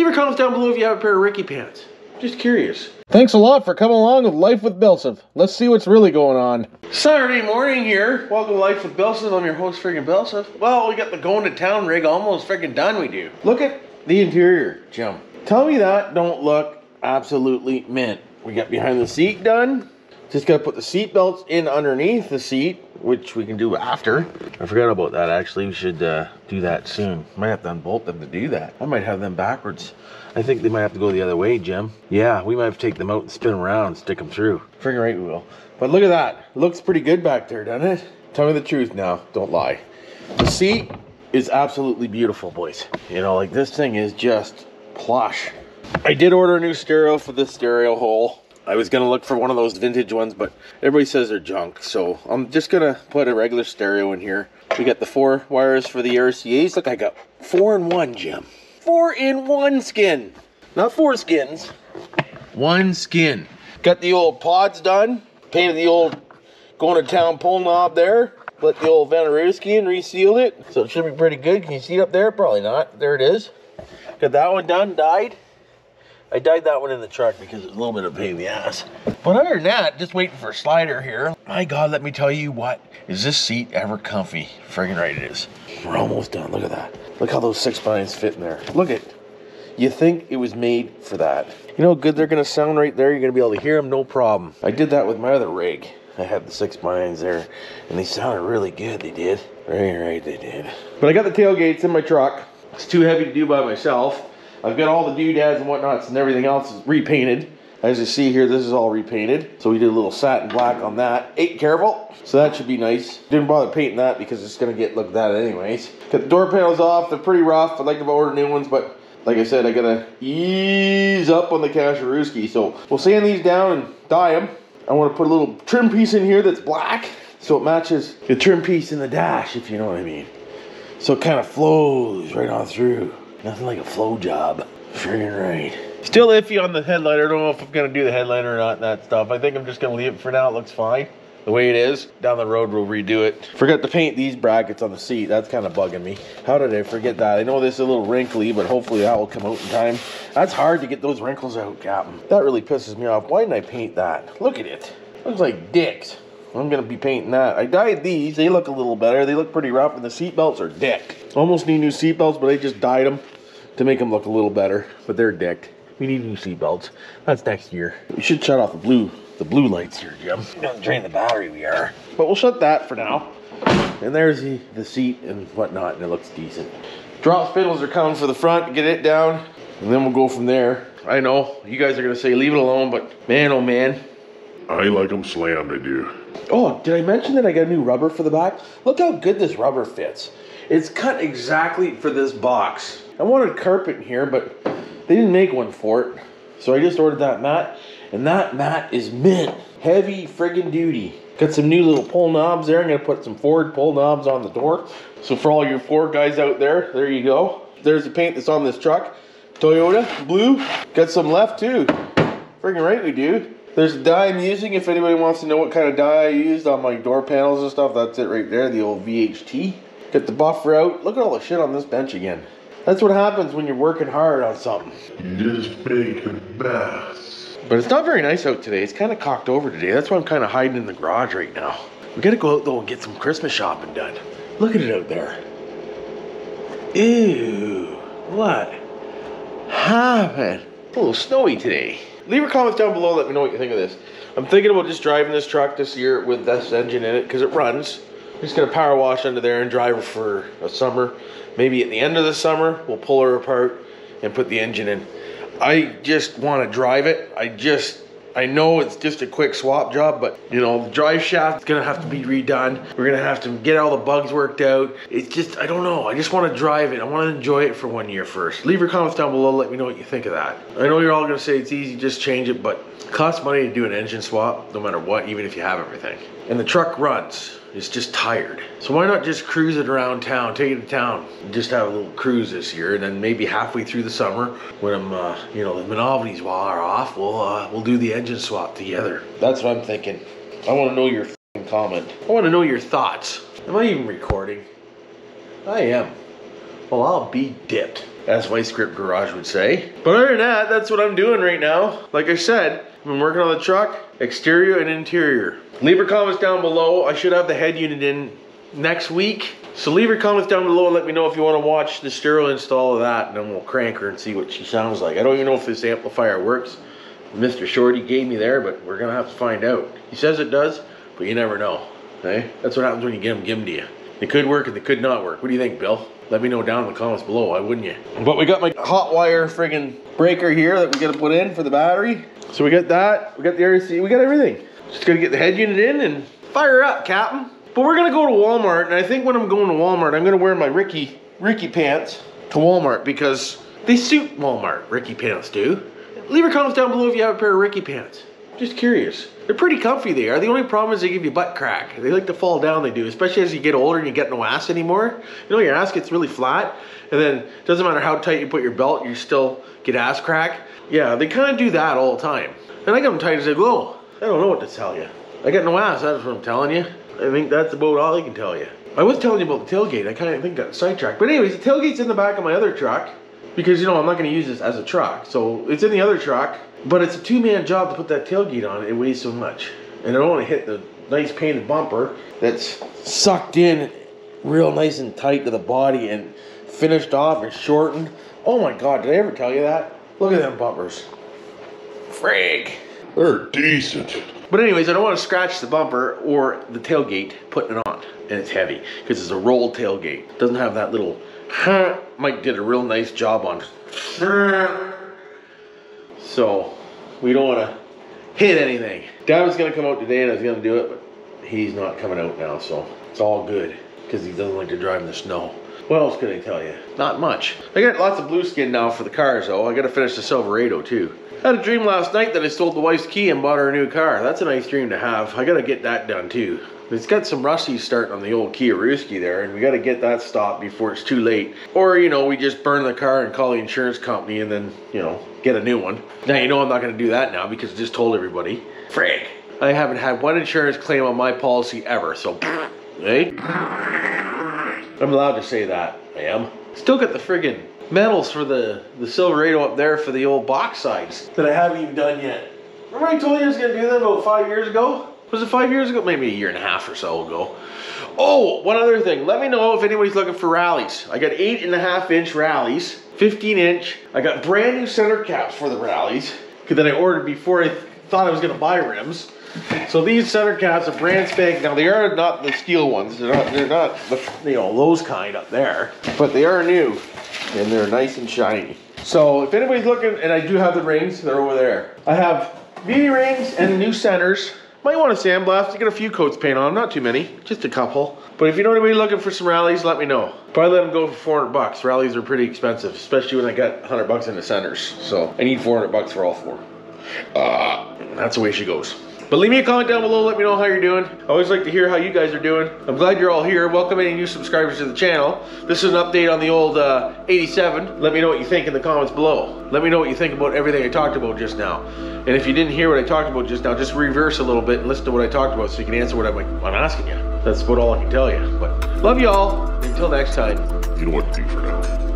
Leave your comments down below if you have a pair of Ricky pants. Just curious. Thanks a lot for coming along with Life with Bill Siff. Let's see what's really going on. Saturday morning here. Welcome to Life with Bill Siff. I'm your host, friggin' Bill Siff. Well, we got the going to town rig almost friggin' done. We do. Look at the interior, Jim. Tell me that don't look absolutely mint. We got behind the seat done. Just gotta put the seat belts in underneath the seat, which we can do after. I forgot about that actually. We should uh, do that soon. Might have to unbolt them to do that. I might have them backwards. I think they might have to go the other way, Jim. Yeah, we might have to take them out and spin them around and stick them through. Friggin' right we will. But look at that. Looks pretty good back there, doesn't it? Tell me the truth now. Don't lie. The seat is absolutely beautiful, boys. You know, like this thing is just plush. I did order a new stereo for this stereo hole. I was gonna look for one of those vintage ones, but everybody says they're junk. So I'm just gonna put a regular stereo in here. We got the four wires for the RCA's. Look, I got four in one, Jim. Four in one skin. Not four skins. One skin. Got the old pods done. Painted the old going to town pull knob there. Let the old Vanarooski and resealed it. So it should be pretty good. Can you see it up there? Probably not. There it is. Got that one done, dyed. I dyed that one in the truck because it's a little bit of a pain in the ass. But other than that, just waiting for a slider here. My God, let me tell you what, is this seat ever comfy? Friggin' right it is. We're almost done, look at that. Look how those six by nines fit in there. Look at, you think it was made for that. You know how good they're gonna sound right there? You're gonna be able to hear them, no problem. I did that with my other rig. I had the six by nines there, and they sounded really good, they did. Right, right, they did. But I got the tailgates in my truck. It's too heavy to do by myself. I've got all the doodads and whatnots and everything else is repainted. As you see here, this is all repainted. So we did a little satin black on that. Ain't careful. So that should be nice. Didn't bother painting that because it's gonna get looked at anyways. Got the door panels off. They're pretty rough. I'd like to order new ones, but like I said, I gotta ease up on the Kasharooski. So we'll sand these down and dye them. I want to put a little trim piece in here that's black so it matches the trim piece in the dash, if you know what I mean. So it kind of flows right on through. Nothing like a flow job. Friggin' right. Still iffy on the headliner. I don't know if I'm gonna do the headliner or not that stuff. I think I'm just gonna leave it for now. It looks fine. The way it is. Down the road we'll redo it. Forgot to paint these brackets on the seat. That's kind of bugging me. How did I forget that? I know this is a little wrinkly, but hopefully that will come out in time. That's hard to get those wrinkles out, Captain. That really pisses me off. Why didn't I paint that? Look at it. Looks like dicks. I'm gonna be painting that. I dyed these. They look a little better. They look pretty rough, and the seat belts are dick. Almost need new seat belts, but I just dyed them to make them look a little better. But they're dicked. We need new seat belts. That's next year. We should shut off the blue, the blue lights here, Jim. Gonna drain the battery. We are. But we'll shut that for now. And there's the, the seat and whatnot, and it looks decent. Drop spindles are coming for the front. Get it down, and then we'll go from there. I know you guys are gonna say leave it alone, but man, oh man, I like them slammed, I do. Oh, did I mention that I got a new rubber for the back? Look how good this rubber fits. It's cut exactly for this box. I wanted carpet in here, but they didn't make one for it. So I just ordered that mat, and that mat is mint. Heavy friggin' duty. Got some new little pull knobs there. I'm gonna put some Ford pull knobs on the door. So for all your Ford guys out there, there you go. There's the paint that's on this truck. Toyota, blue. Got some left too. Friggin' right we do. There's a dye I'm using. If anybody wants to know what kind of dye I used on my door panels and stuff, that's it right there, the old VHT. Get the buffer out. Look at all the shit on this bench again. That's what happens when you're working hard on something. You just make a mess. But it's not very nice out today. It's kind of cocked over today. That's why I'm kind of hiding in the garage right now. We gotta go out though and get some Christmas shopping done. Look at it out there. Ew. What happened? A little snowy today. Leave your comments down below. Let me know what you think of this. I'm thinking about just driving this truck this year with this engine in it because it runs. Just gonna power wash under there and drive her for a summer. Maybe at the end of the summer, we'll pull her apart and put the engine in. I just want to drive it. I just, I know it's just a quick swap job, but you know, the drive shaft is gonna have to be redone. We're gonna have to get all the bugs worked out. It's just, I don't know. I just want to drive it. I want to enjoy it for one year first. Leave your comments down below. Let me know what you think of that. I know you're all gonna say it's easy, just change it, but it costs money to do an engine swap, no matter what, even if you have everything. And the truck runs. It's just tired. So why not just cruise it around town, take it to town, just have a little cruise this year, and then maybe halfway through the summer, when I'm, uh, you know, the monopolies are off, we'll uh, we'll do the engine swap together. That's what I'm thinking. I want to know your comment. I want to know your thoughts. Am I even recording? I am. Well, I'll be dipped. as my script garage would say. But other than that, that's what I'm doing right now. Like I said, I've been working on the truck, exterior and interior. Leave your comments down below. I should have the head unit in next week. So leave your comments down below and let me know if you want to watch the stereo install of that and then we'll crank her and see what she sounds like. I don't even know if this amplifier works. Mr. Shorty gave me there, but we're gonna have to find out. He says it does, but you never know. Okay? That's what happens when you get them, give them to you. They could work and they could not work. What do you think, Bill? Let me know down in the comments below. Why wouldn't you? But we got my hot wire friggin' breaker here that we gotta put in for the battery. So we got that. We got the RC. We got everything. Just gotta get the head unit in and fire up, Captain. But we're gonna go to Walmart, and I think when I'm going to Walmart, I'm gonna wear my Ricky Ricky pants to Walmart because they suit Walmart. Ricky pants do. Leave your comments down below if you have a pair of Ricky pants. Just curious. They're pretty comfy they are. The only problem is they give you butt crack. They like to fall down, they do. Especially as you get older and you get no ass anymore. You know, your ass gets really flat. And then it doesn't matter how tight you put your belt, you still get ass crack. Yeah, they kind of do that all the time. And I got them tight as they go. I don't know what to tell you. I got no ass, that's what I'm telling you. I think that's about all I can tell you. I was telling you about the tailgate. I kind of think got sidetracked. But anyways, the tailgate's in the back of my other truck because you know I'm not going to use this as a truck. So it's in the other truck, but it's a two-man job to put that tailgate on. It weighs so much, and I don't want to hit the nice painted bumper that's sucked in real nice and tight to the body and finished off and shortened. Oh my God! Did I ever tell you that? Look at them bumpers. Frig. They're decent. But anyways, I don't want to scratch the bumper or the tailgate putting it on. And it's heavy because it's a rolled tailgate. It doesn't have that little Mike did a real nice job on So we don't want to hit anything. Dad was going to come out today and I was going to do it, but he's not coming out now. So it's all good because he doesn't like to drive in the snow. What else can I tell you? Not much. I got lots of blue skin now for the cars though. I got to finish the Silverado too. I had a dream last night that I stole the wife's key and bought her a new car. That's a nice dream to have. I got to get that done too. It's got some rusty starting on the old Kia Ruski there, and we got to get that stopped before it's too late. Or, you know, we just burn the car and call the insurance company and then, you know, get a new one. Now, you know I'm not going to do that now because I just told everybody. Frig. I haven't had one insurance claim on my policy ever, so, hey? Eh? I'm allowed to say that. I am. Still got the friggin' medals for the, the Silverado oh up there for the old box sides that I haven't even done yet. Remember I told you I was to do that about five years ago? Was it five years ago? Maybe a year and a half or so ago. Oh, one other thing. Let me know if anybody's looking for rallies. I got eight and a half inch rallies, 15 inch. I got brand new center caps for the rallies because that I ordered before I thought I was going to buy rims. So these center caps are brand spanking. Now they are not the steel ones. They're not. They're not the you know those kind up there. But they are new, and they're nice and shiny. So if anybody's looking, and I do have the rings, they're over there. I have VD rings and new centers. Might want to sandblast. I got a few coats paint on, them. not too many, just a couple. But if you know anybody looking for some rallies, let me know. Probably let them go for 400 bucks. Rallies are pretty expensive, especially when I got 100 bucks in the centers. So I need 400 bucks for all four. Uh, that's the way she goes. But leave me a comment down below, let me know how you're doing. I always like to hear how you guys are doing. I'm glad you're all here. Welcome any new subscribers to the channel. This is an update on the old uh, 87. Let me know what you think in the comments below. Let me know what you think about everything I talked about just now. And if you didn't hear what I talked about just now, just reverse a little bit and listen to what I talked about so you can answer what I'm, like, I'm asking you. That's about all I can tell you. But love you all. Until next time. You know what to do for now.